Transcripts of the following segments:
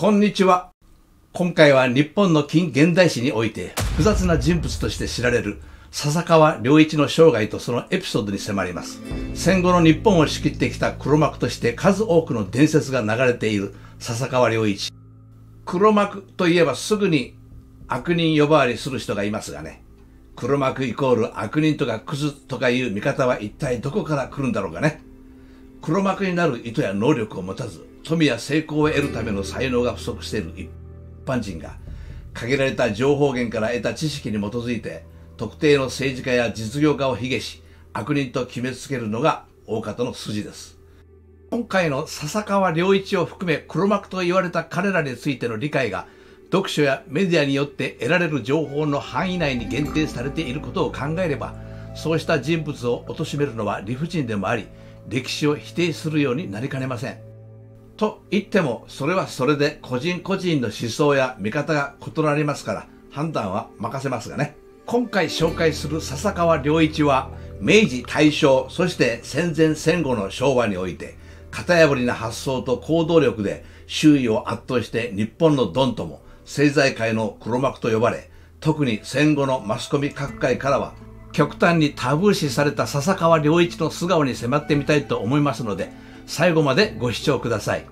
こんにちは。今回は日本の近現代史において複雑な人物として知られる笹川良一の生涯とそのエピソードに迫ります。戦後の日本を仕切ってきた黒幕として数多くの伝説が流れている笹川良一。黒幕といえばすぐに悪人呼ばわりする人がいますがね。黒幕イコール悪人とかクズとかいう見方は一体どこから来るんだろうかね。黒幕になる意図や能力を持たず、富や成功を得るための才能が不足している一般人が、限られた情報源から得た知識に基づいて、特定の政治家や実業家を卑下し、悪人と決めつけるのが大方の筋です。今回の笹川良一を含め黒幕と言われた彼らについての理解が、読書やメディアによって得られる情報の範囲内に限定されていることを考えれば、そうした人物を貶めるのは理不尽でもあり、歴史を否定するようになりかねません。と言っても、それはそれで個人個人の思想や見方が異なりますから、判断は任せますがね。今回紹介する笹川良一は、明治大正、そして戦前戦後の昭和において、型破りな発想と行動力で周囲を圧倒して日本のドンとも政財界の黒幕と呼ばれ、特に戦後のマスコミ各界からは極端にタブー視された笹川良一の素顔に迫ってみたいと思いますので、最後までご視聴ください。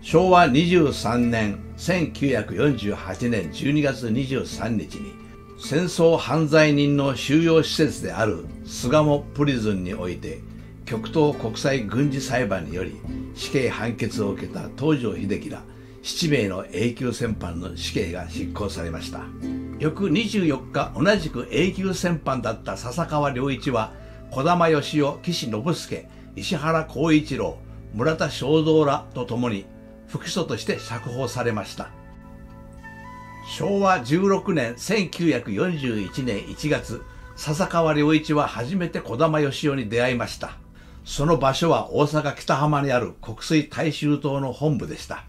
昭和23年1948年12月23日に戦争犯罪人の収容施設である巣鴨プリズンにおいて極東国際軍事裁判により死刑判決を受けた東條英機ら7名の永久戦犯の死刑が執行されました翌24日同じく永久戦犯だった笹川良一は児玉義雄岸信介石原浩一郎村田正蔵らと共に不起訴として釈放されました。昭和16年1941年1月笹川良一は初めて児玉義雄に出会いました。その場所は大阪北浜にある国水大衆党の本部でした。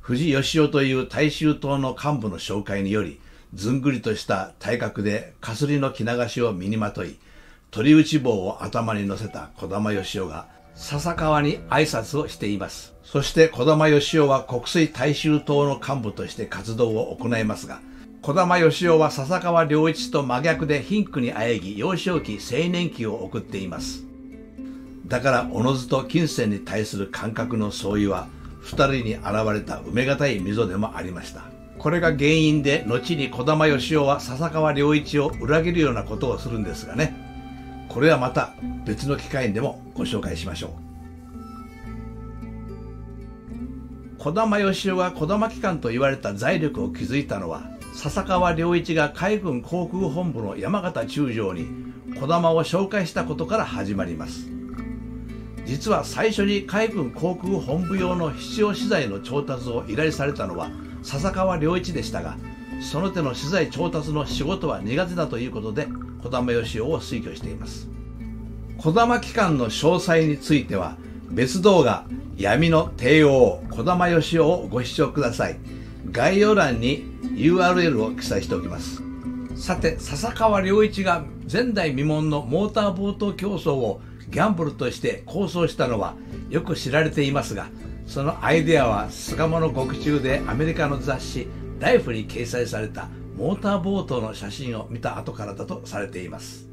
藤義雄という大衆党の幹部の紹介により、ずんぐりとした体格でかすりの着流しを身にまとい、鳥打ち棒を頭に乗せた児玉義雄が笹川に挨拶をしています。そして児玉義雄は国水大衆党の幹部として活動を行いますが、児玉義雄は笹川良一と真逆で貧苦にあえぎ幼少期青年期を送っています。だからおのずと金銭に対する感覚の相違は二人に現れた埋め難い溝でもありました。これが原因で、後に児玉義雄は笹川良一を裏切るようなことをするんですがね。これはまた別の機会でもご紹介しましょう。児玉義雄が児玉機関と言われた財力を築いたのは、笹川良一が海軍航空本部の山形中将に児玉を紹介したことから始まります。実は最初に海軍航空本部用の必要資材の調達を依頼されたのは笹川良一でしたがその手の資材調達の仕事は苦手だということで児玉義雄を推挙しています。児玉機関の詳細については別動画闇の帝王児玉義雄をご視聴ください。概要欄に URL を記載しておきます。さて笹川良一が前代未聞のモーターボート競争をギャンブルとして構想したのはよく知られていますがそのアイデアは菅物獄中でアメリカの雑誌ライフに掲載されたモーターボートの写真を見た後からだとされています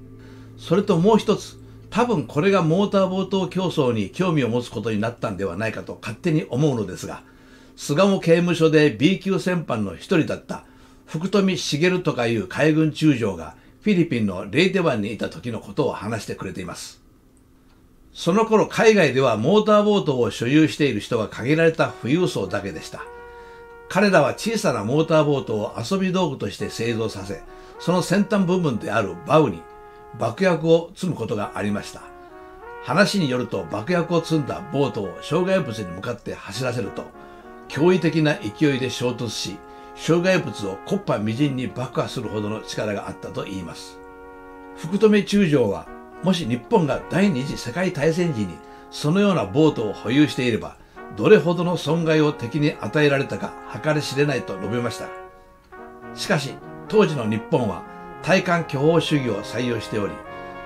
それともう一つ多分これがモーターボート競争に興味を持つことになったんではないかと勝手に思うのですが菅鴨刑務所で B 級戦犯の一人だった福富茂とかいう海軍中将がフィリピンのレイテ湾にいた時のことを話してくれていますその頃海外ではモーターボートを所有している人が限られた富裕層だけでした。彼らは小さなモーターボートを遊び道具として製造させ、その先端部分であるバウに爆薬を積むことがありました。話によると爆薬を積んだボートを障害物に向かって走らせると、驚異的な勢いで衝突し、障害物をコッパみじんに爆破するほどの力があったと言います。福留中将はもし日本が第二次世界大戦時にそのようなボートを保有していれば、どれほどの損害を敵に与えられたか計り知れないと述べました。しかし、当時の日本は対艦巨砲主義を採用しており、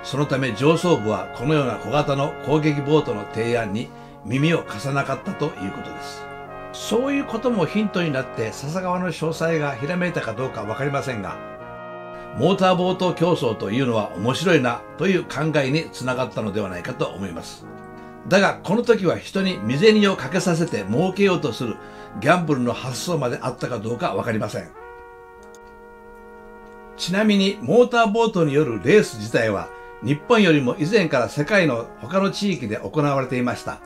そのため上層部はこのような小型の攻撃ボートの提案に耳を貸さなかったということです。そういうこともヒントになって笹川の詳細がひらめいたかどうかわかりませんが、モーターボート競争というのは面白いなという考えにつながったのではないかと思います。だがこの時は人に未銭をかけさせて儲けようとするギャンブルの発想まであったかどうかわかりません。ちなみにモーターボートによるレース自体は日本よりも以前から世界の他の地域で行われていました。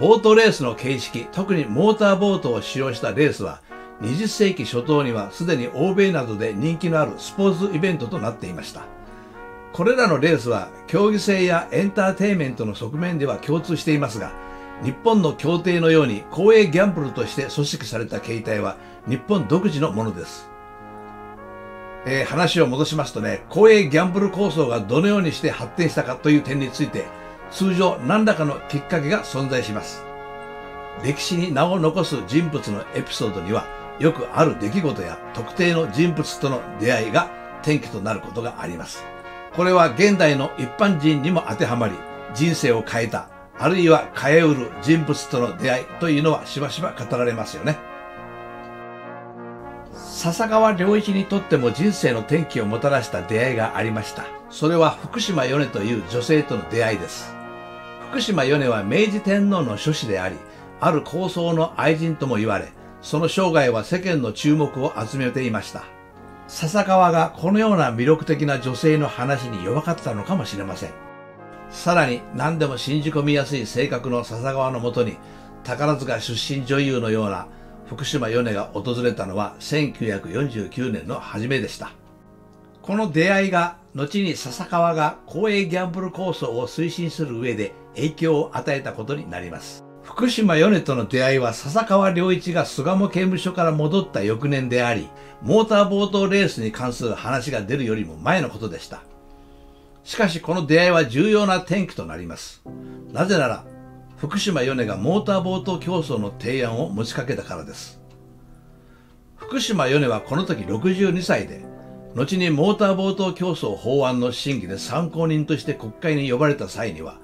ボートレースの形式、特にモーターボートを使用したレースは20世紀初頭にはすでに欧米などで人気のあるスポーツイベントとなっていました。これらのレースは競技性やエンターテインメントの側面では共通していますが、日本の協定のように公営ギャンブルとして組織された形態は日本独自のものです。えー、話を戻しますとね、公営ギャンブル構想がどのようにして発展したかという点について、通常何らかのきっかけが存在します。歴史に名を残す人物のエピソードには、よくある出来事や特定の人物との出会いが転機となることがあります。これは現代の一般人にも当てはまり、人生を変えた、あるいは変えうる人物との出会いというのはしばしば語られますよね。笹川良一にとっても人生の転機をもたらした出会いがありました。それは福島米という女性との出会いです。福島米は明治天皇の諸子であり、ある高僧の愛人とも言われ、その生涯は世間の注目を集めていました。笹川がこのような魅力的な女性の話に弱かったのかもしれません。さらに何でも信じ込みやすい性格の笹川のもとに宝塚出身女優のような福島米が訪れたのは1949年の初めでした。この出会いが後に笹川が公営ギャンブル構想を推進する上で影響を与えたことになります。福島米との出会いは笹川良一が巣鴨刑務所から戻った翌年であり、モーターボートレースに関する話が出るよりも前のことでした。しかしこの出会いは重要な転機となります。なぜなら、福島米がモーターボート競争の提案を持ちかけたからです。福島米はこの時62歳で、後にモーターボート競争法案の審議で参考人として国会に呼ばれた際には、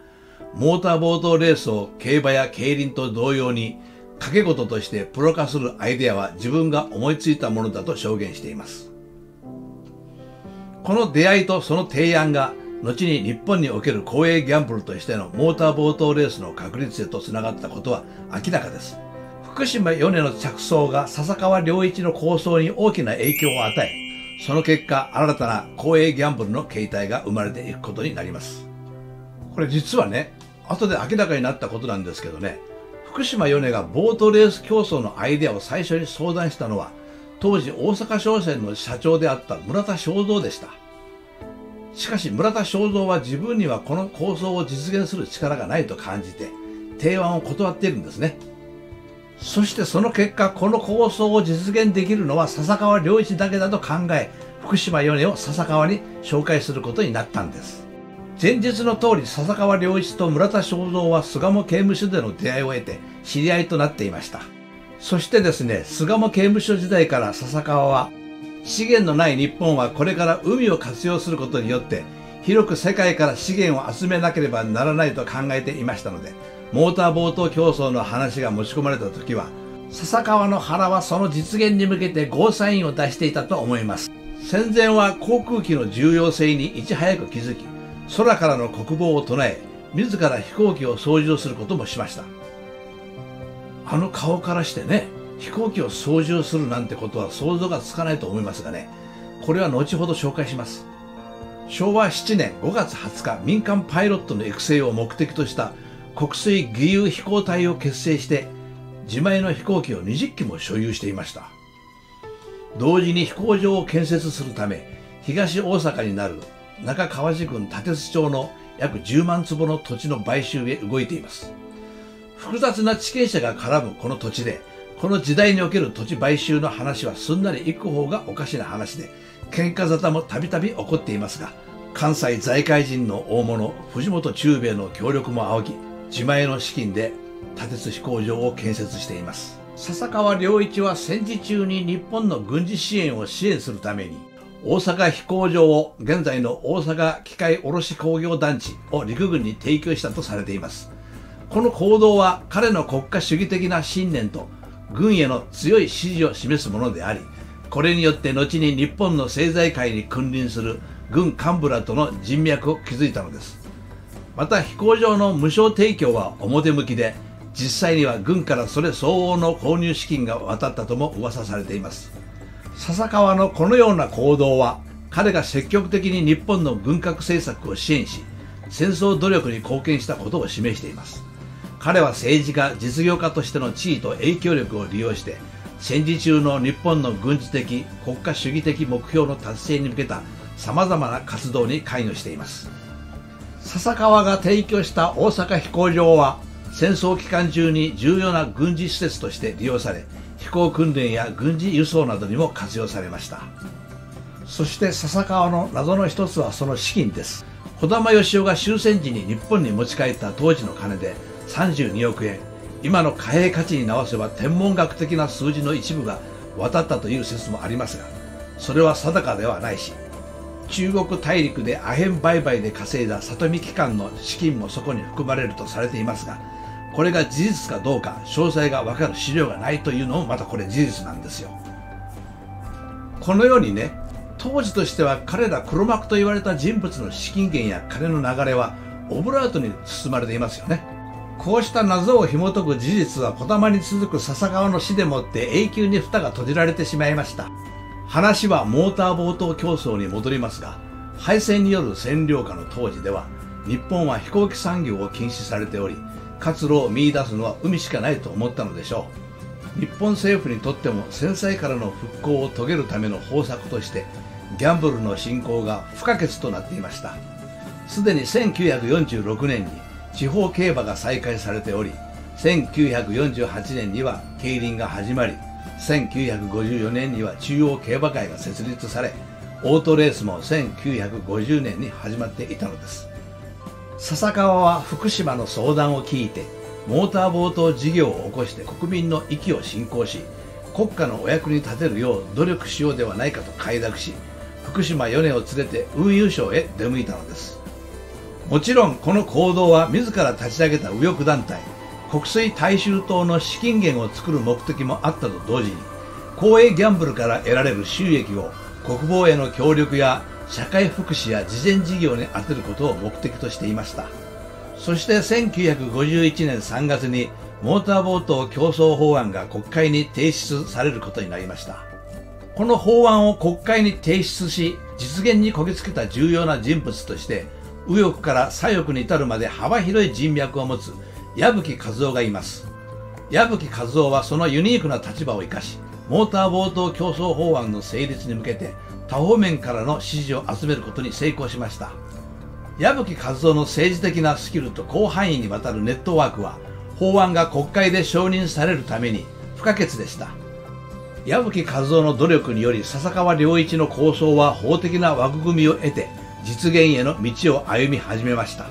モーターボートレースを競馬や競輪と同様に掛け事としてプロ化するアイデアは自分が思いついたものだと証言しています。この出会いとその提案が後に日本における公営ギャンブルとしてのモーターボートレースの確立へとつながったことは明らかです。福島米の着想が笹川良一の構想に大きな影響を与え、その結果、新たな公営ギャンブルの形態が生まれていくことになります。これ実はね、後で明らかになったことなんですけどね、福島米がボートレース競争のアイデアを最初に相談したのは、当時大阪商船の社長であった村田正蔵でした。しかし村田正蔵は自分にはこの構想を実現する力がないと感じて、提案を断っているんですね。そしてその結果、この構想を実現できるのは笹川良一だけだと考え、福島米を笹川に紹介することになったんです。前日の通り笹川良一と村田正蔵は巣鴨刑務所での出会いを得て知り合いとなっていました。そしてですね、巣鴨刑務所時代から笹川は資源のない日本はこれから海を活用することによって広く世界から資源を集めなければならないと考えていましたので、モーターボート競争の話が持ち込まれた時は、笹川の腹はその実現に向けてゴーサインを出していたと思います。戦前は航空機の重要性にいち早く気づき、空からの国防を唱え、自ら飛行機を操縦することもしました。あの顔からしてね、飛行機を操縦するなんてことは想像がつかないと思いますがね、これは後ほど紹介します。昭和7年5月20日、民間パイロットの育成を目的とした国水義勇飛行隊を結成して自前の飛行機を20機も所有していました同時に飛行場を建設するため東大阪になる中川路郡立津町の約10万坪の土地の買収へ動いています。複雑な地形者が絡むこの土地でこの時代における土地買収の話はすんなり行く方がおかしな話で喧嘩沙汰もたびたび起こっていますが関西財界人の大物藤本忠兵衛の協力も仰ぎ自前の資金で立鉄飛行場を建設しています。笹川良一は戦時中に日本の軍事支援を支援するために大阪飛行場を現在の大阪機械卸工業団地を陸軍に提供したとされています。この行動は彼の国家主義的な信念と軍への強い支持を示すものでありこれによって後に日本の政財界に君臨する軍幹部らとの人脈を築いたのです。また飛行場の無償提供は表向きで実際には軍からそれ相応の購入資金が渡ったとも噂されています。笹川のこのような行動は彼が積極的に日本の軍拡政策を支援し戦争努力に貢献したことを示しています。彼は政治家実業家としての地位と影響力を利用して戦時中の日本の軍事的国家主義的目標の達成に向けた様々な活動に関与しています。笹川が提供した大阪飛行場は戦争期間中に重要な軍事施設として利用され飛行訓練や軍事輸送などにも活用されました。そして笹川の謎の一つはその資金です。児玉義雄が終戦時に日本に持ち帰った当時の金で32億円。今の貨幣価値に直せば天文学的な数字の一部が渡ったという説もありますがそれは定かではないし中国大陸でアヘン売買で稼いだ里見機関の資金もそこに含まれるとされていますがこれが事実かどうか詳細が分かる資料がないというのもまたこれ事実なんですよ。このようにね当時としては彼ら黒幕と言われた人物の資金源や金の流れはオブラートに包まれていますよね。こうした謎を紐解く事実は児玉に続く笹川の死でもって永久に蓋が閉じられてしまいました。話はモーターボート競争に戻りますが敗戦による占領下の当時では日本は飛行機産業を禁止されており活路を見出すのは海しかないと思ったのでしょう。日本政府にとっても戦災からの復興を遂げるための方策としてギャンブルの振興が不可欠となっていました。すでに1946年に地方競馬が再開されており1948年には競輪が始まり1954年には中央競馬会が設立されオートレースも1950年に始まっていたのです。笹川は福島の相談を聞いてモーターボート事業を起こして国民の息を振興し国家のお役に立てるよう努力しようではないかと快諾し福島米を連れて運輸省へ出向いたのです。もちろんこの行動は自ら立ち上げた右翼団体国粋大衆党の資金源を作る目的もあったと同時に公営ギャンブルから得られる収益を国防への協力や社会福祉や慈善事業に充てることを目的としていました。そして1951年3月にモーターボート競争法案が国会に提出されることになりました。この法案を国会に提出し実現にこぎつけた重要な人物として右翼から左翼に至るまで幅広い人脈を持つ矢吹和夫がいます。矢吹和夫はそのユニークな立場を生かしモーターボート競争法案の成立に向けて多方面からの支持を集めることに成功しました。矢吹和夫の政治的なスキルと広範囲にわたるネットワークは法案が国会で承認されるために不可欠でした。矢吹和夫の努力により笹川良一の構想は法的な枠組みを得て実現への道を歩み始めました。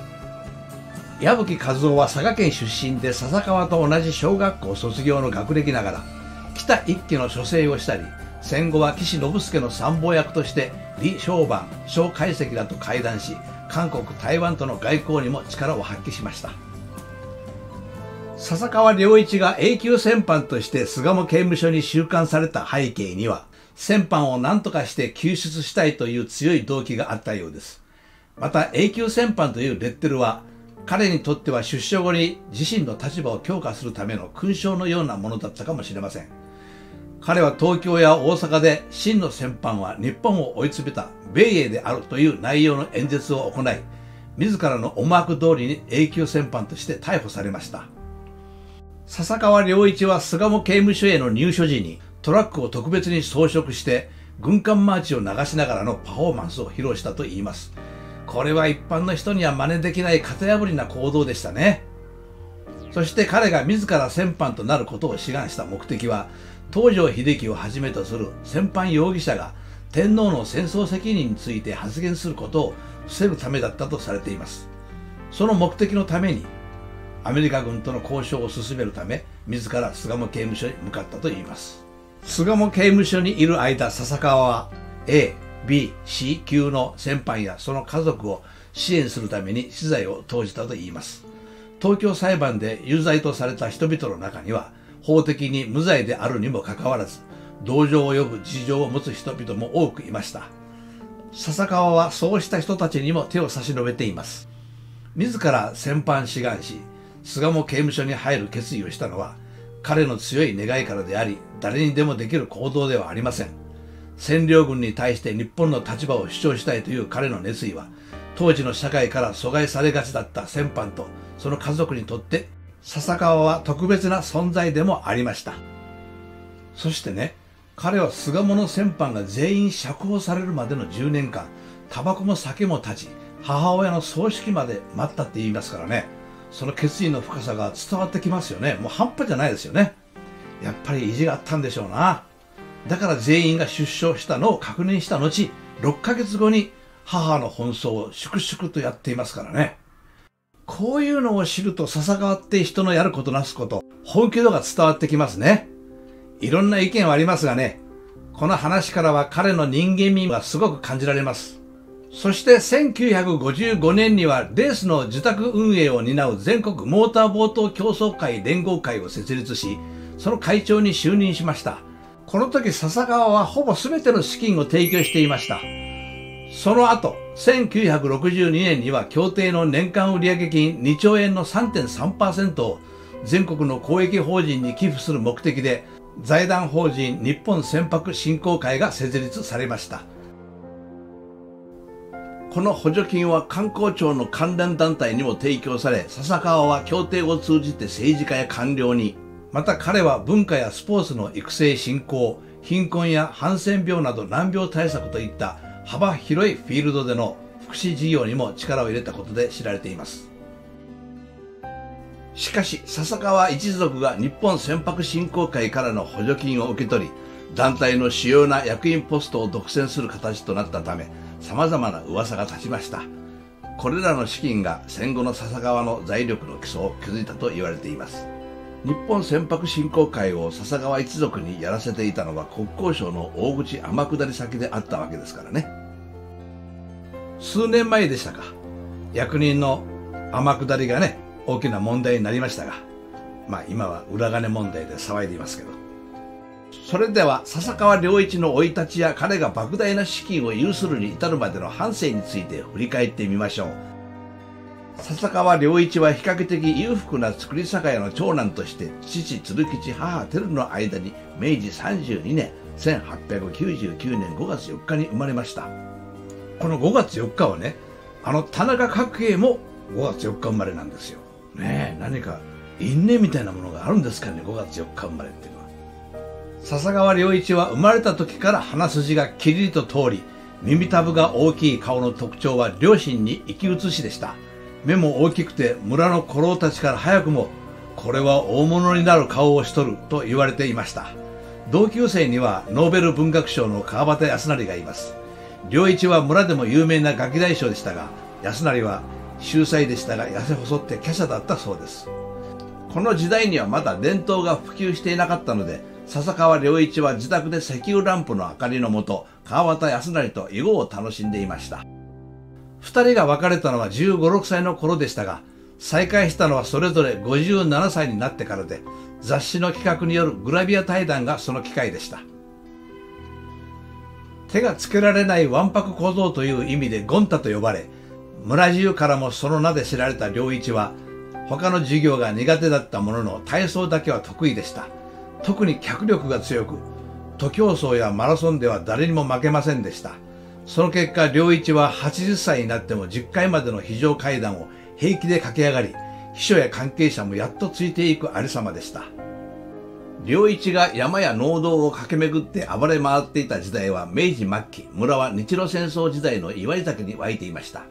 矢吹和夫は佐賀県出身で笹川と同じ小学校卒業の学歴ながら北一揆の書生をしたり戦後は岸信介の参謀役として李承晩蒋介石らと会談し韓国台湾との外交にも力を発揮しました笹川良一が永久戦犯として巣鴨刑務所に収監された背景には戦犯を何とかして救出したいという強い動機があったようですまた永久戦犯というレッテルは彼にとっては出所後に自身の立場を強化するための勲章のようなものだったかもしれません。彼は東京や大阪で真の戦犯は日本を追い詰めた米英であるという内容の演説を行い、自らの思惑通りに永久戦犯として逮捕されました。笹川良一は巣鴨刑務所への入所時にトラックを特別に装飾して軍艦マーチを流しながらのパフォーマンスを披露したといいます。これは一般の人には真似できない型破りな行動でしたね。そして彼が自ら戦犯となることを志願した目的は、東条英機をはじめとする戦犯容疑者が天皇の戦争責任について発言することを防ぐためだったとされています。その目的のために、アメリカ軍との交渉を進めるため、自ら巣鴨刑務所に向かったといいます。巣鴨刑務所にいる間、笹川は A、B、C 級の戦犯やその家族を支援するために資材を投じたといいます。東京裁判で有罪とされた人々の中には、法的に無罪であるにもかかわらず、同情を呼ぶ事情を持つ人々も多くいました。笹川はそうした人たちにも手を差し伸べています。自ら戦犯志願し、巣鴨刑務所に入る決意をしたのは、彼の強い願いからであり、誰にでもできる行動ではありません。占領軍に対して日本の立場を主張したいという彼の熱意は、当時の社会から阻害されがちだった戦犯とその家族にとって笹川は特別な存在でもありました。そしてね、彼は巣鴨の戦犯が全員釈放されるまでの10年間、タバコも酒も立ち、母親の葬式まで待ったって言いますからね、その決意の深さが伝わってきますよね。もう半端じゃないですよね。やっぱり意地があったんでしょうな。だから全員が出生したのを確認した後、6ヶ月後に母の奔走を粛々とやっていますからね。こういうのを知ると笹川って人のやることなすこと、本気度が伝わってきますね。いろんな意見はありますがね、この話からは彼の人間味がすごく感じられます。そして1955年にはレースの自宅運営を担う全国モーターボート競争会連合会を設立し、その会長に就任しました。この時笹川はほぼ全ての資金を提供していました。その後、1962年には協定の年間売上金2兆円の3.3%を全国の公益法人に寄付する目的で財団法人日本船舶振興会が設立されました。この補助金は観光庁の関連団体にも提供され、笹川は協定を通じて政治家や官僚に、また彼は文化やスポーツの育成振興、貧困やハンセン病など難病対策といった幅広いフィールドでの福祉事業にも力を入れたことで知られています。しかし、笹川一族が日本船舶振興会からの補助金を受け取り、団体の主要な役員ポストを独占する形となったため、様々な噂が立ちました。これらの資金が戦後の笹川の財力の基礎を築いたと言われています。日本船舶振興会を笹川一族にやらせていたのは国交省の大口天下り先であったわけですからね。数年前でしたか。役人の天下りがね、大きな問題になりましたが、まあ今は裏金問題で騒いでいますけど。それでは笹川良一の生い立ちや彼が莫大な資金を有するに至るまでの半生について振り返ってみましょう。笹川良一は比較的裕福な造り酒屋の長男として父鶴吉母照の間に明治32年1899年5月4日に生まれましたこの5月4日はねあの田中角栄も5月4日生まれなんですよ。ねえ何か因縁みたいなものがあるんですかね5月4日生まれっていうのは。笹川良一は生まれた時から鼻筋がキリリと通り耳たぶが大きい顔の特徴は両親に生き写しでした。目も大きくて村の古老たちから早くもこれは大物になる顔をしとると言われていました。同級生にはノーベル文学賞の川端康成がいます。良一は村でも有名なガキ大将でしたが康成は秀才でしたが痩せ細って華奢だったそうですこの時代にはまだ伝統が普及していなかったので笹川良一は自宅で石油ランプの明かりのもと川端康成と囲碁を楽しんでいました二人が別れたのは15、6歳の頃でしたが、再会したのはそれぞれ57歳になってからで、雑誌の企画によるグラビア対談がその機会でした。手がつけられないわんぱく小僧という意味でゴンタと呼ばれ、村中からもその名で知られた良一は、他の授業が苦手だったものの体操だけは得意でした。特に脚力が強く、徒競走やマラソンでは誰にも負けませんでした。その結果、良一は80歳になっても10階までの非常階段を平気で駆け上がり、秘書や関係者もやっとついていくありさまでした。良一が山や農道を駆け巡って暴れ回っていた時代は明治末期、村は日露戦争時代の祝い酒に湧いていました。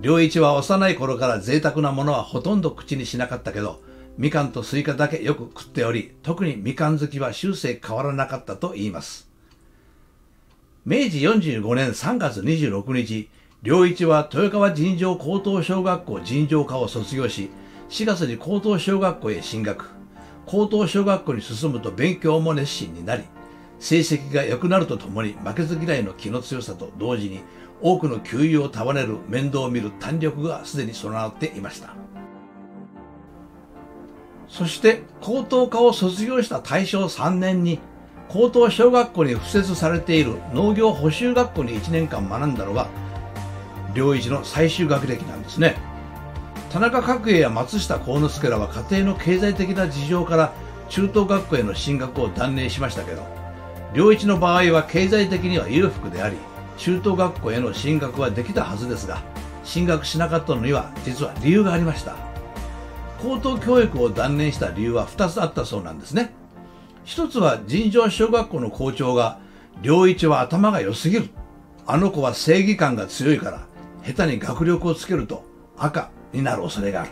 良一は幼い頃から贅沢なものはほとんど口にしなかったけど、みかんとスイカだけよく食っており、特にみかん好きは終生変わらなかったと言います。明治45年3月26日、良一は豊川尋常高等小学校尋常科を卒業し、4月に高等小学校へ進学。高等小学校に進むと勉強も熱心になり、成績が良くなるとともに負けず嫌いの気の強さと同時に多くの給油を束ねる面倒を見る胆力がすでに備わっていました。そして高等科を卒業した大正3年に高等小学校に付設されている農業補習学校に1年間学んだのが良一の最終学歴なんですね田中角栄や松下幸之助らは家庭の経済的な事情から中等学校への進学を断念しましたけど良一の場合は経済的には裕福であり中等学校への進学はできたはずですが進学しなかったのには実は理由がありました。高等教育を断念した理由は2つあったそうなんですね。一つは尋常小学校の校長が良一は頭が良すぎる。あの子は正義感が強いから下手に学力をつけると赤になる恐れがある。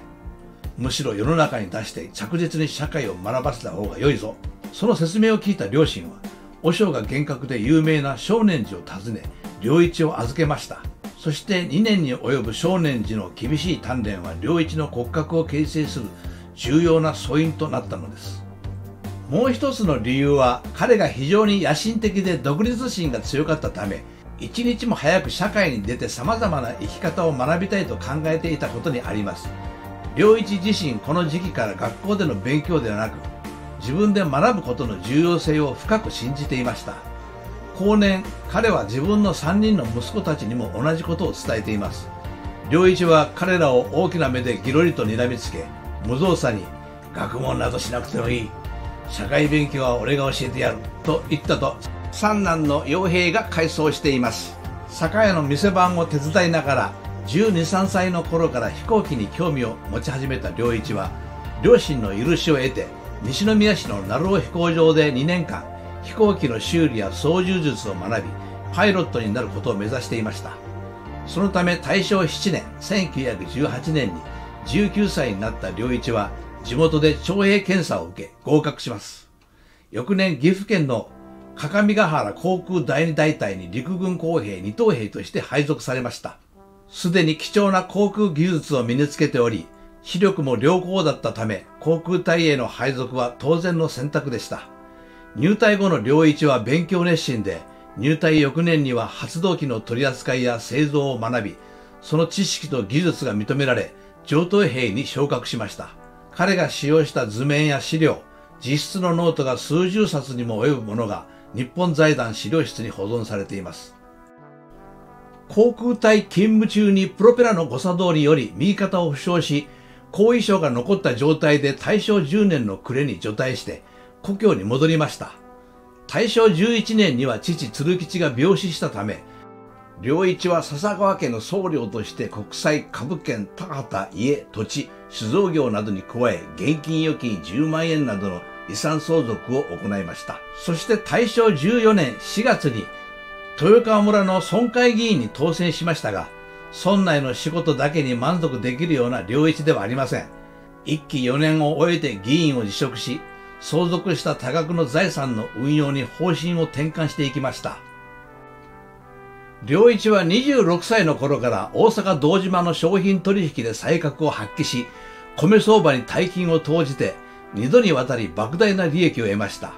むしろ世の中に出して着実に社会を学ばせた方が良いぞ。その説明を聞いた両親は和尚が厳格で有名な少年寺を訪ね良一を預けました。そして2年に及ぶ少年寺の厳しい鍛錬は良一の骨格を形成する重要な素因となったのです。もう一つの理由は彼が非常に野心的で独立心が強かったため一日も早く社会に出て様々な生き方を学びたいと考えていたことにあります。良一自身この時期から学校での勉強ではなく自分で学ぶことの重要性を深く信じていました。後年彼は自分の3人の息子たちにも同じことを伝えています。良一は彼らを大きな目でギロリと睨みつけ無造作に学問などしなくてもいい。社会勉強は俺が教えてやると言ったと三男の傭兵が回想しています酒屋の店番を手伝いながら12、3歳の頃から飛行機に興味を持ち始めた良一は両親の許しを得て西宮市の鳴尾飛行場で2年間飛行機の修理や操縦術を学びパイロットになることを目指していましたそのため大正7年1918年に19歳になった良一は地元で徴兵検査を受け合格します。翌年岐阜県の各務原航空第二大隊に陸軍工兵二等兵として配属されました。すでに貴重な航空技術を身につけており、視力も良好だったため、航空隊への配属は当然の選択でした。入隊後の両一は勉強熱心で、入隊翌年には発動機の取り扱いや製造を学び、その知識と技術が認められ、上等兵に昇格しました。彼が使用した図面や資料、実質のノートが数十冊にも及ぶものが日本財団資料室に保存されています。航空隊勤務中にプロペラの誤作動により右肩を負傷し、後遺症が残った状態で大正10年の暮れに除隊して故郷に戻りました。大正11年には父鶴吉が病死したため、良一は笹川家の僧侶として国際株券、田畑、家、土地、酒造業などに加え、現金預金10万円などの遺産相続を行いました。そして大正14年4月に、豊川村の村会議員に当選しましたが、村内の仕事だけに満足できるような良一ではありません。一期4年を終えて議員を辞職し、相続した多額の財産の運用に方針を転換していきました。良一は26歳の頃から大阪堂島の商品取引で才覚を発揮し、米相場に大金を投じて、二度にわたり莫大な利益を得ました。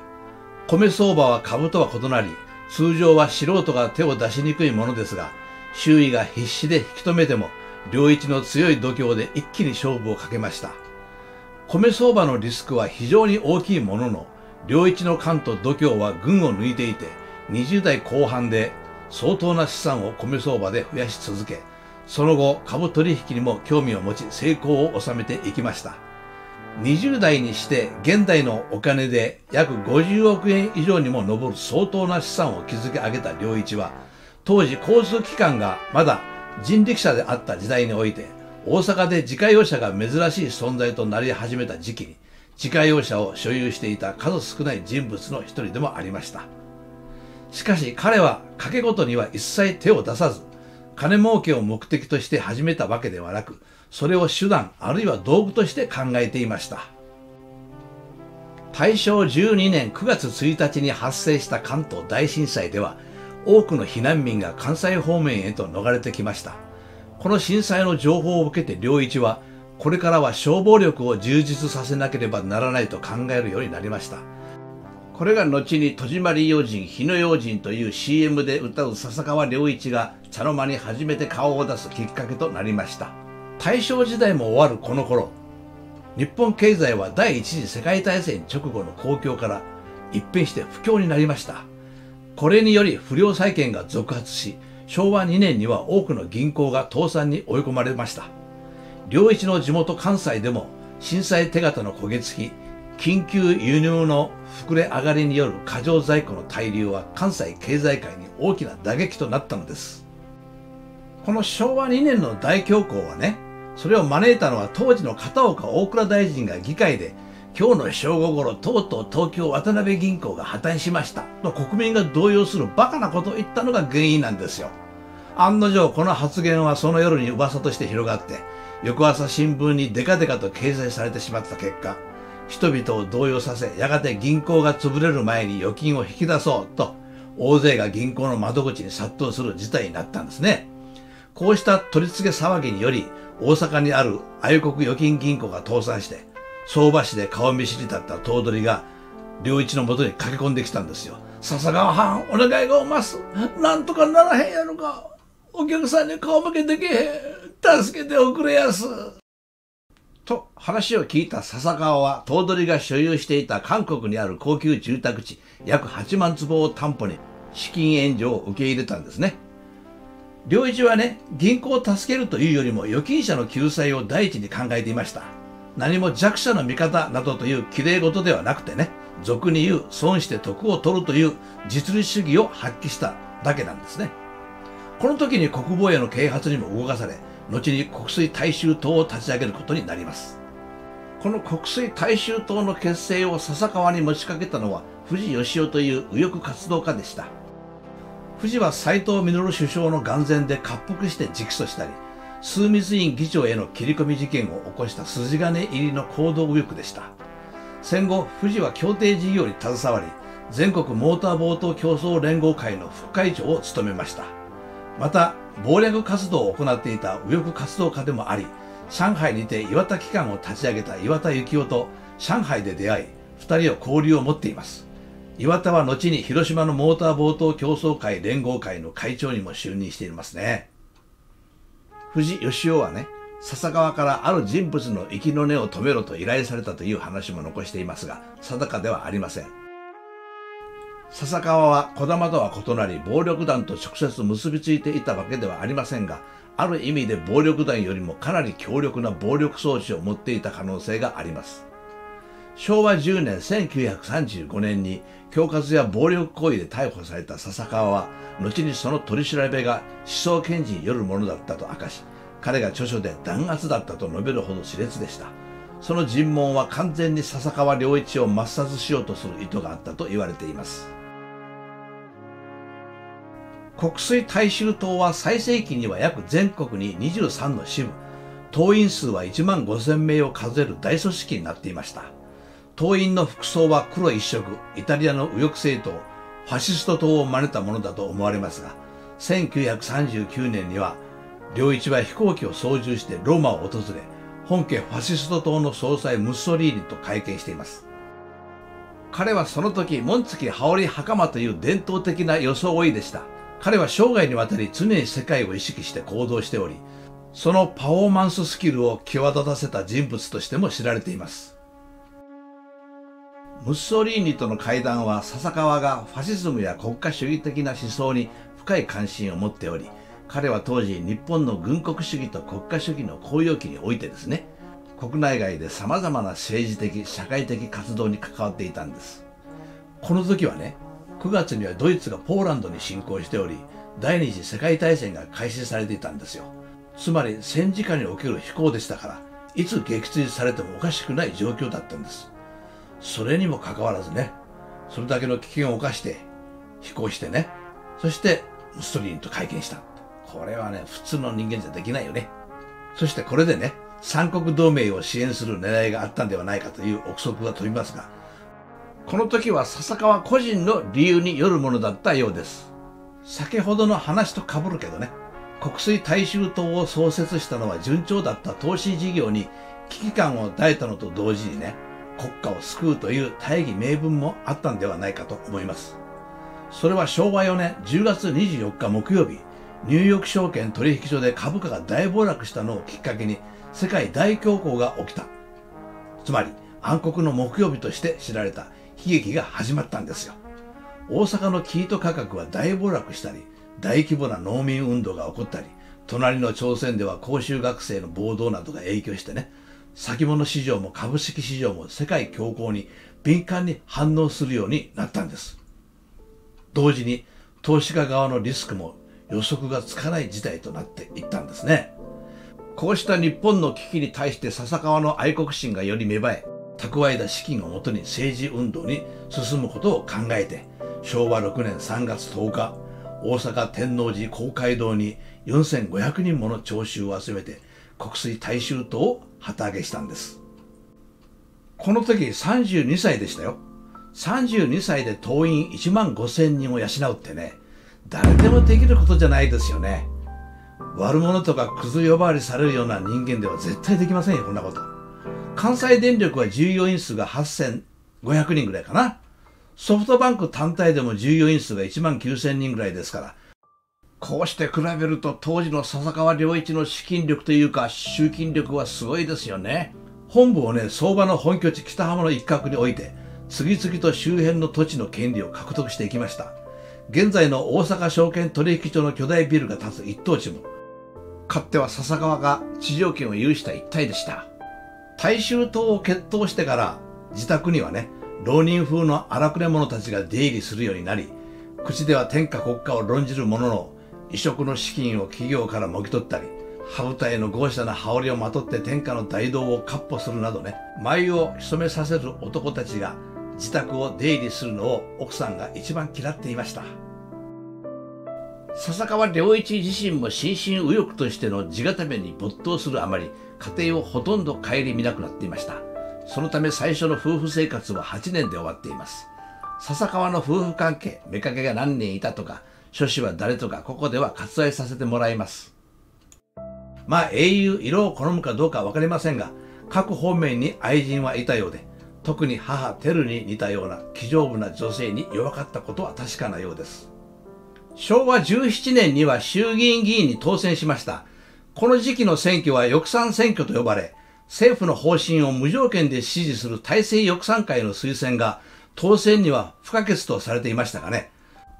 米相場は株とは異なり、通常は素人が手を出しにくいものですが、周囲が必死で引き止めても、良一の強い度胸で一気に勝負をかけました。米相場のリスクは非常に大きいものの、良一の勘と度胸は群を抜いていて、20代後半で相当な資産を米相場で増やし続け、その後株取引にも興味を持ち成功を収めていきました。20代にして現代のお金で約50億円以上にも上る相当な資産を築き上げた良一は、当時交通機関がまだ人力車であった時代において、大阪で自家用車が珍しい存在となり始めた時期に、自家用車を所有していた数少ない人物の一人でもありました。しかし彼は賭け事には一切手を出さず、金儲けを目的として始めたわけではなく、それを手段あるいは道具として考えていました。大正12年9月1日に発生した関東大震災では、多くの避難民が関西方面へと逃れてきました。この震災の情報を受けて良一は、これからは消防力を充実させなければならないと考えるようになりました。これが後に戸締まり用心、日野用心という CM で歌う笹川良一が茶の間に初めて顔を出すきっかけとなりました。大正時代も終わるこの頃、日本経済は第一次世界大戦直後の公共から一変して不況になりました。これにより不良債権が続発し、昭和2年には多くの銀行が倒産に追い込まれました。両一の地元関西でも震災手形の焦げ付き、緊急輸入の膨れ上がりによる過剰在庫の滞留は関西経済界に大きな打撃となったのです。この昭和2年の大恐慌はね、それを招いたのは当時の片岡大蔵大臣が議会で今日の正午頃とうとう東京渡辺銀行が破綻しましたと国民が動揺するバカなことを言ったのが原因なんですよ。案の定この発言はその夜に噂として広がって翌朝新聞にデカデカと掲載されてしまった結果人々を動揺させやがて銀行が潰れる前に預金を引き出そうと大勢が銀行の窓口に殺到する事態になったんですね。こうした取り付け騒ぎにより大阪にある愛国預金銀行が倒産して、相場市で顔見知りだった頭取が、良一のもとに駆け込んできたんですよ。笹川藩、お願いがおます。なんとかならへんやろか。お客さんに顔向けできへん。助けておくれやす。と話を聞いた笹川は頭取が所有していた韓国にある高級住宅地約8万坪を担保に資金援助を受け入れたんですね。良一はね、銀行を助けるというよりも預金者の救済を第一に考えていました。何も弱者の味方などという綺麗事ではなくてね、俗に言う損して得を取るという実利主義を発揮しただけなんですね。この時に国防への啓発にも動かされ、後に国水大衆党を立ち上げることになります。この国水大衆党の結成を笹川に持ちかけたのは藤義雄という右翼活動家でした。藤は斎藤実首相の眼前で滑腹して直訴したり、枢密院議長への切り込み事件を起こした筋金入りの行動右翼でした。戦後、富士は協定事業に携わり、全国モーターボート競争連合会の副会長を務めました。また、謀略活動を行っていた右翼活動家でもあり、上海にて岩田機関を立ち上げた岩田幸雄と上海で出会い、二人を交流を持っています。岩田は後に広島のモーターボート競争会連合会の会長にも就任していますね。藤義雄はね、笹川からある人物の息の根を止めろと依頼されたという話も残していますが、定かではありません。笹川は児玉とは異なり暴力団と直接結びついていたわけではありませんが、ある意味で暴力団よりもかなり強力な暴力装置を持っていた可能性があります。昭和10年1935年に恐喝や暴力行為で逮捕された笹川は後にその取り調べが思想検事によるものだったと明かし彼が著書で弾圧だったと述べるほど熾烈でしたその尋問は完全に笹川良一を抹殺しようとする意図があったと言われています国水大衆党は最盛期には約全国に23の支部党員数は1万5000名を数える大組織になっていました党員の服装は黒一色、イタリアの右翼政党、ファシスト党を真似たものだと思われますが、1939年には、良一は飛行機を操縦してローマを訪れ、本家ファシスト党の総裁ムッソリーニと会見しています。彼はその時、紋付き羽織袴という伝統的な装いでした。彼は生涯にわたり常に世界を意識して行動しており、そのパフォーマンススキルを際立たせた人物としても知られています。ムッソリーニとの会談は笹川がファシズムや国家主義的な思想に深い関心を持っており、彼は当時日本の軍国主義と国家主義の公用期においてですね、国内外で様々な政治的、社会的活動に関わっていたんです。この時はね、9月にはドイツがポーランドに侵攻しており、第二次世界大戦が開始されていたんですよ。つまり戦時下における飛行でしたから、いつ撃墜されてもおかしくない状況だったんです。それにもかかわらずね、それだけの危険を冒して飛行してね、そしてムッソリーニと会見した。これはね、普通の人間じゃできないよね。そしてこれでね、三国同盟を支援する狙いがあったんではないかという憶測が飛びますが、この時は笹川個人の理由によるものだったようです。先ほどの話と被るけどね、国水大衆党を創設したのは順調だった投資事業に危機感を抱いたのと同時にね、国家を救うという大義名分もあったんではないかと思います。それは昭和4年10月24日木曜日、ニューヨーク証券取引所で株価が大暴落したのをきっかけに世界大恐慌が起きた。つまり暗黒の木曜日として知られた悲劇が始まったんですよ。大阪の生糸価格は大暴落したり、大規模な農民運動が起こったり、隣の朝鮮では公衆学生の暴動などが影響してね、先物市場も株式市場も世界恐慌に敏感に反応するようになったんです。同時に投資家側のリスクも予測がつかない事態となっていったんですね。こうした日本の危機に対して笹川の愛国心がより芽生え、蓄えた資金をもとに政治運動に進むことを考えて、昭和6年3月10日、大阪天王寺公会堂に4500人もの聴衆を集めて国水大衆党を旗揚げしたんです。この時32歳でしたよ。32歳で党員1万5000人を養うってね、誰でもできることじゃないですよね。悪者とかクズ呼ばわりされるような人間では絶対できませんよ、こんなこと。関西電力は従業員数が8500人ぐらいかな。ソフトバンク単体でも従業員数が1万9000人ぐらいですから、こうして比べると当時の笹川良一の資金力というか集金力はすごいですよね。本部をね、相場の本拠地北浜の一角に置いて、次々と周辺の土地の権利を獲得していきました。現在の大阪証券取引所の巨大ビルが建つ一等地も、かつては笹川が地上権を有した一帯でした。大衆党を決闘してから自宅にはね、浪人風の荒くれ者たちが出入りするようになり、口では天下国家を論じる者の移植の資金を企業からもぎ取ったり、羽二重の豪奢な羽織をまとって天下の大道を闊歩するなどね、舞を潜めさせる男たちが自宅を出入りするのを奥さんが一番嫌っていました。笹川良一自身も心身右翼としての地固めに没頭するあまり、家庭をほとんど顧みなくなっていました。そのため最初の夫婦生活は8年で終わっています。笹川の夫婦関係、妾が何人いたとか、諸子は誰とか、ここでは割愛させてもらいます。まあ、英雄、色を好むかどうかわかりませんが、各方面に愛人はいたようで、特に母テルに似たような気丈夫な女性に弱かったことは確かなようです。昭和17年には衆議院議員に当選しました。この時期の選挙は翼賛選挙と呼ばれ、政府の方針を無条件で支持する体制翼賛会の推薦が当選には不可欠とされていましたがね、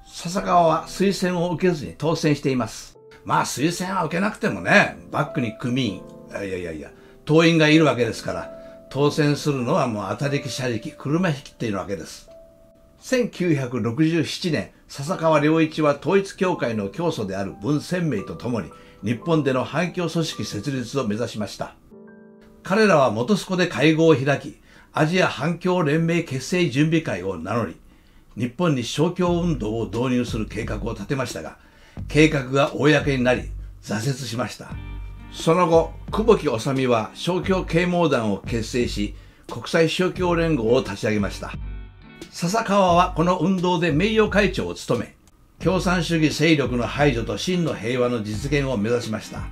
笹川は推薦を受けずに当選しています。まあ推薦は受けなくてもね、バックに組員、いやいやいや、党員がいるわけですから、当選するのはもう当たりき車力、車引きっていうわけです。1967年、笹川良一は統一協会の教祖である文鮮明と共に日本での反共組織設立を目指しました。彼らは元栖湖で会合を開き、アジア反共連盟結成準備会を名乗り、日本に勝共運動を導入する計画を立てましたが、計画が公になり、挫折しました。その後、久保木治美は勝共啓蒙団を結成し、国際勝共連合を立ち上げました。笹川はこの運動で名誉会長を務め、共産主義勢力の排除と真の平和の実現を目指しました。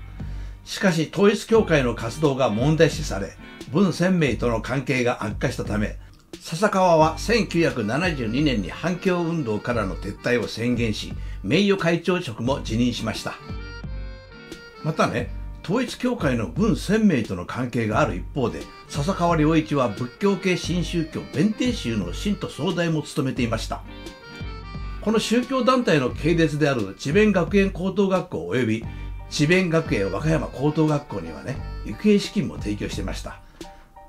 しかし統一教会の活動が問題視され、文鮮明との関係が悪化したため、笹川は1972年に反共運動からの撤退を宣言し、名誉会長職も辞任しました。またね、統一教会の文鮮明との関係がある一方で、笹川良一は仏教系新宗教弁天宗の信徒総代も務めていました。この宗教団体の系列である智弁学園高等学校及び智弁学園和歌山高等学校にはね、行方資金も提供していました。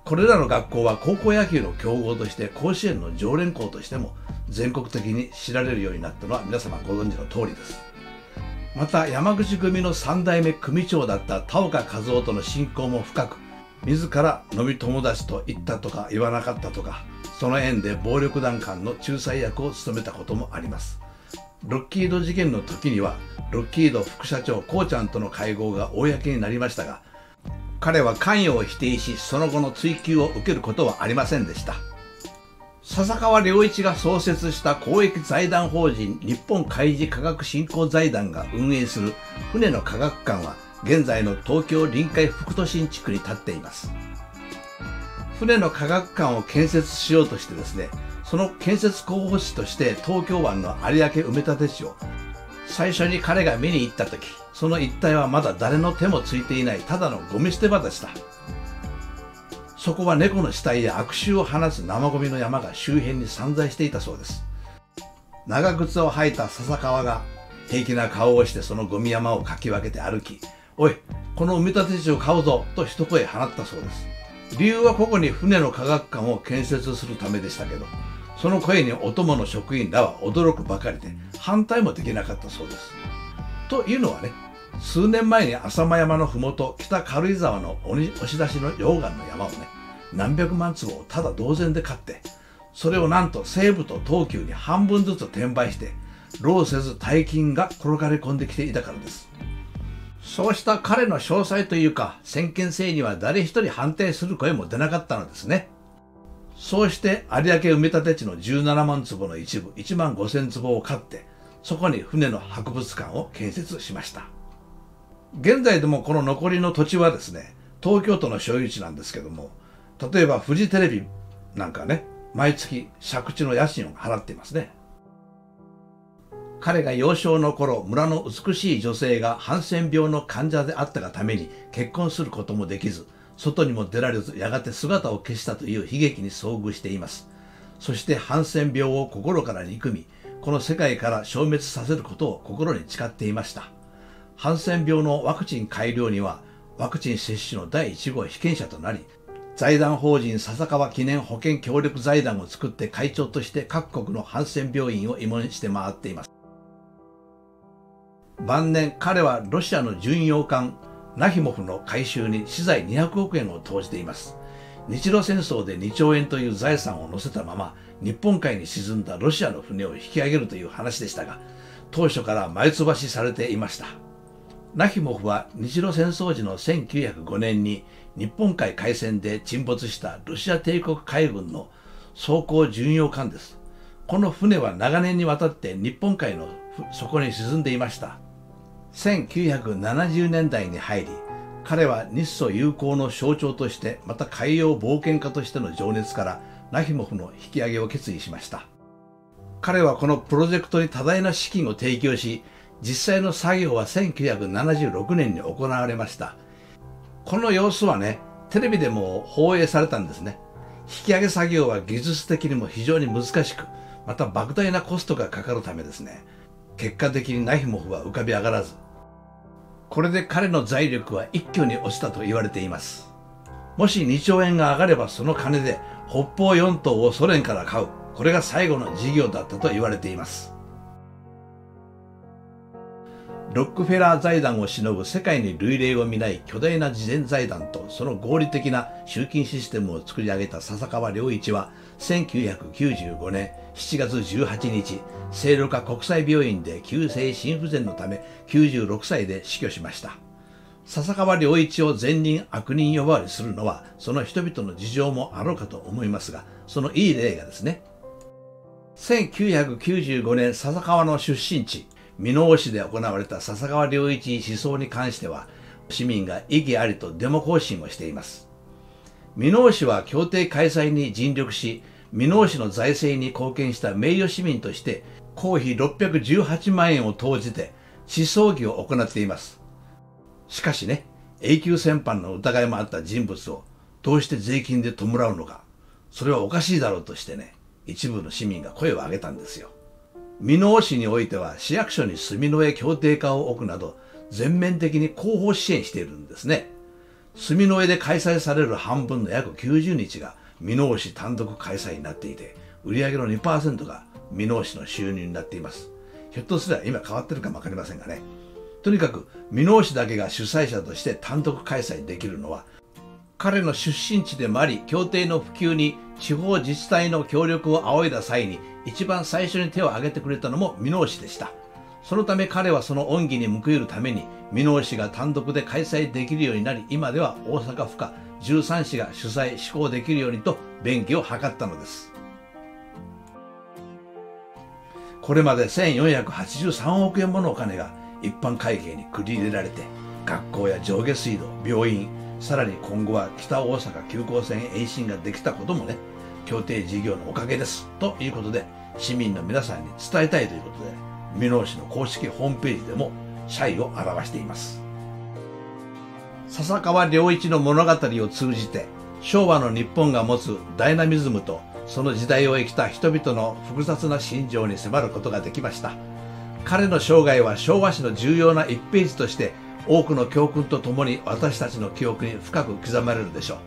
これらの学校は高校野球の強豪として甲子園の常連校としても全国的に知られるようになったのは皆様ご存知の通りです。また山口組の三代目組長だった田岡和夫との親交も深く、自ら飲み友達と言ったとか言わなかったとか、その縁で暴力団間の仲裁役を務めたこともあります。ロッキード事件の時にはロッキード副社長こうちゃんとの会合が公になりましたが彼は関与を否定しその後の追及を受けることはありませんでした笹川良一が創設した公益財団法人日本海事科学振興財団が運営する船の科学館は現在の東京臨海副都心地区に立っています船の科学館を建設しようとしてですねその建設候補地として東京湾の有明埋め立て地を最初に彼が見に行った時その一帯はまだ誰の手もついていないただのゴミ捨て場でした。そこは猫の死体や悪臭を放つ生ゴミの山が周辺に散在していたそうです。長靴を履いた笹川が平気な顔をしてそのゴミ山をかき分けて歩きおいこの埋め立て地を買うぞと一声放ったそうです。理由はここに船の科学館を建設するためでしたけどその声にお供の職員らは驚くばかりで反対もできなかったそうです。というのはね数年前に浅間山の麓北軽井沢の押し出しの溶岩の山をね何百万坪をただ同然で買ってそれをなんと西部と東急に半分ずつ転売して労せず大金が転がり込んできていたからです。そうした彼の詳細というか先見性には誰一人反対する声も出なかったのですね。そうして有明埋め立て地の17万坪の一部1万5千坪を買ってそこに船の博物館を建設しました。現在でもこの残りの土地はですね東京都の所有地なんですけども例えばフジテレビなんかね毎月借地の家賃を払っていますね。彼が幼少の頃村の美しい女性がハンセン病の患者であったがために結婚することもできず外にも出られずやがて姿を消したという悲劇に遭遇しています。そしてハンセン病を心から憎みこの世界から消滅させることを心に誓っていました。ハンセン病のワクチン改良にはワクチン接種の第1号被験者となり財団法人笹川記念保険協力財団を作って会長として各国のハンセン病院を慰問して回っています。晩年彼はロシアの巡洋艦ナヒモフの改修に資材200億円を投じています。日露戦争で2兆円という財産を乗せたまま日本海に沈んだロシアの船を引き上げるという話でしたが当初から前つばしされていました。ナヒモフは日露戦争時の1905年に日本海海戦で沈没したロシア帝国海軍の装甲巡洋艦です。この船は長年にわたって日本海の底に沈んでいました。1970年代に入り彼は日ソ友好の象徴としてまた海洋冒険家としての情熱からナヒモフの引き上げを決意しました。彼はこのプロジェクトに多大な資金を提供し実際の作業は1976年に行われました。この様子はねテレビでも放映されたんですね。引き上げ作業は技術的にも非常に難しくまた莫大なコストがかかるためですね。結果的にナヒモフは浮かび上がらずこれで彼の財力は一挙に落ちたと言われています。もし2兆円が上がればその金で北方四島をソ連から買う。これが最後の事業だったと言われています。ロックフェラー財団をしのぐ世界に類例を見ない巨大な慈善財団とその合理的な集金システムを作り上げた笹川良一は1995年7月18日、聖路加国際病院で急性心不全のため96歳で死去しました。笹川良一を善人悪人呼ばわりするのはその人々の事情もあろうかと思いますが、そのいい例がですね、1995年笹川の出身地、箕面市で行われた笹川良一思想に関しては、市民が意義ありとデモ行進をしています。箕面市は協定開催に尽力し、箕面市の財政に貢献した名誉市民として公費618万円を投じて思想儀を行っています。しかしね、永久戦犯の疑いもあった人物をどうして税金で弔うのか、それはおかしいだろうとしてね、一部の市民が声を上げたんですよ。箕面市においては市役所に住の上協定化を置くなど全面的に広報支援しているんですね。住の上で開催される半分の約90日が箕面市単独開催になっていて、売上の2%が箕面市の収入になっています。ひょっとすれば今変わってるかもわかりませんがね。とにかく、箕面市だけが主催者として単独開催できるのは、彼の出身地でもあり、協定の普及に地方自治体の協力を仰いだ際に、一番最初に手を挙げてくれたのも箕面市でした。そのため彼はその恩義に報いるために、箕面市が単独で開催できるようになり、今では大阪府下13市が主催施行できるようにと便宜を図ったのです。これまで1483億円ものお金が一般会計に繰り入れられて、学校や上下水道、病院、さらに今後は北大阪急行線延伸ができたこともね、協定事業のおかげです。ということで、市民の皆さんに伝えたいということで、箕面市の公式ホームページでも謝意を表しています。笹川良一の物語を通じて昭和の日本が持つダイナミズムとその時代を生きた人々の複雑な心情に迫ることができました。彼の生涯は昭和史の重要な1ページとして多くの教訓とともに私たちの記憶に深く刻まれるでしょう。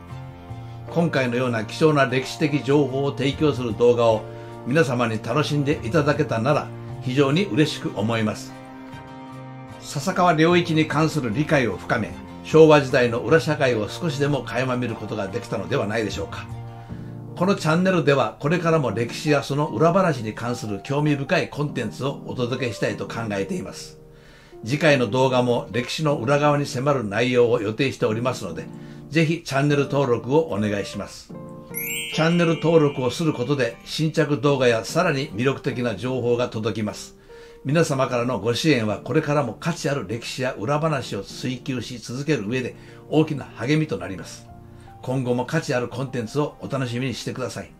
今回のような貴重な歴史的情報を提供する動画を皆様に楽しんでいただけたなら非常に嬉しく思います。笹川良一に関する理解を深め昭和時代の裏社会を少しでも垣間見ることができたのではないでしょうか。このチャンネルではこれからも歴史やその裏話に関する興味深いコンテンツをお届けしたいと考えています。次回の動画も歴史の裏側に迫る内容を予定しておりますのでぜひチャンネル登録をお願いします。チャンネル登録をすることで新着動画やさらに魅力的な情報が届きます。皆様からのご支援はこれからも価値ある歴史や裏話を追求し続ける上で大きな励みとなります今後も価値あるコンテンツをお楽しみにしてください。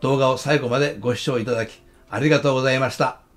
動画を最後までご視聴いただきありがとうございました。